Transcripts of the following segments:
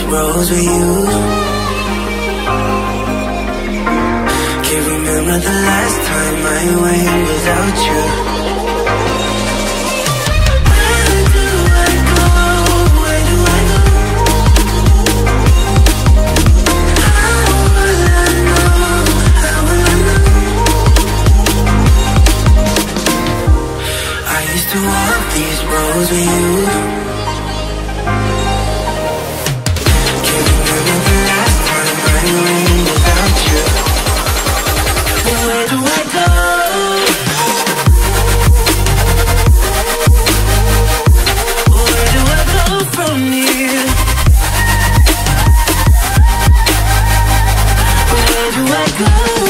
these roads we you. Can't remember the last time I went without you. Where do I go? Where do I go? How will I know? How will I know? I used to walk these roads with you do I go?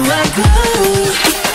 I go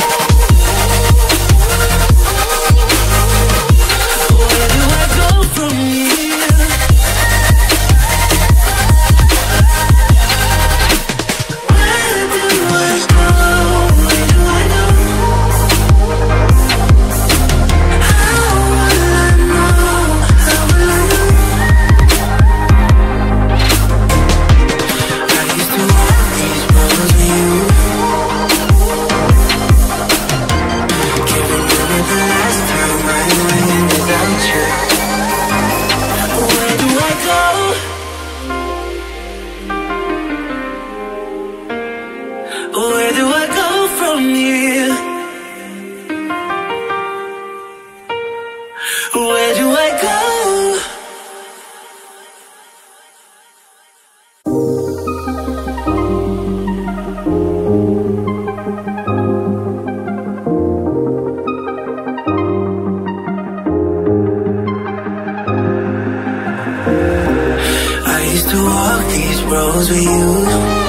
Where do I go? I used to walk these roads with you